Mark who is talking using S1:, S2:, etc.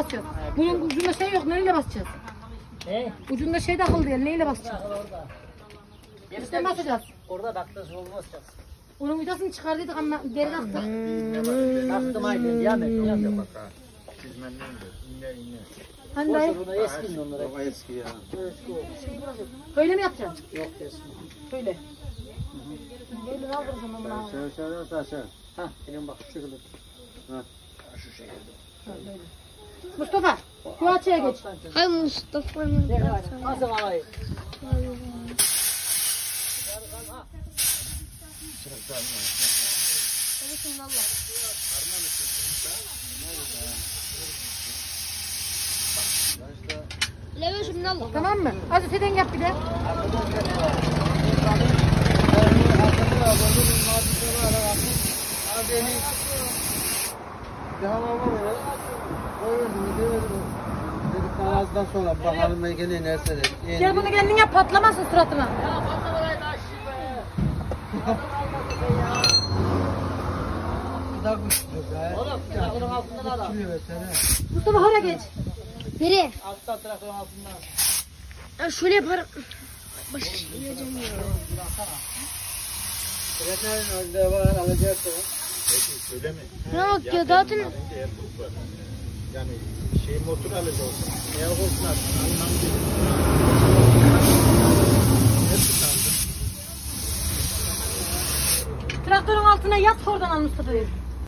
S1: basacağız. Bunun ucunda şey yok. Neyle basacağız?
S2: Ne?
S1: Ucunda şey takıldı ya. Neyle basacağız? İşte basacağız.
S2: Orada baktı olmaz.
S1: Onun vidasını çıkardıydık ama geri taktık.
S2: Baktım aynen. Devam et. Devam et.
S1: Hani dayı?
S2: eski onlara.
S3: O eski ya.
S2: Eski o.
S1: Böyle mi yapacaksın?
S2: Yok eski.
S1: Böyle. Böyle ne alırız onu buna?
S3: Sen sen sen sen.
S2: Ha, benim bak şu şekilde.
S3: Ha. Şu şekilde.
S1: Mustafa, bu açıya geç.
S4: Hay Mustafa'nın.
S2: Nasıl alayım?
S4: Leve şimdi Allah.
S1: Tamam mı? Az öteden yap bir de.
S3: Bir hava var ya. Koyuyordum, demedim. Dedik namazdan sonra bakalım belki ne inerse de.
S1: Gel bunu kendin yap patlamasın suratına.
S3: Daha güçlü be.
S2: Oğlum, traktörün altından ara.
S3: Be.
S1: Mustafa hara geç.
S4: Nereye?
S2: Altta traktörün altından.
S4: Ya şöyle yaparım. Başka şey diyeceğim ya.
S3: Yeter önde var alacaksın.
S5: Öyle mi?
S4: Yok ya zaten.
S5: Yani şey motor. Eğer olsun anlamı değil. Hepsi kaldı.
S1: Traktörün altına yat oradan al Mustafa'yı.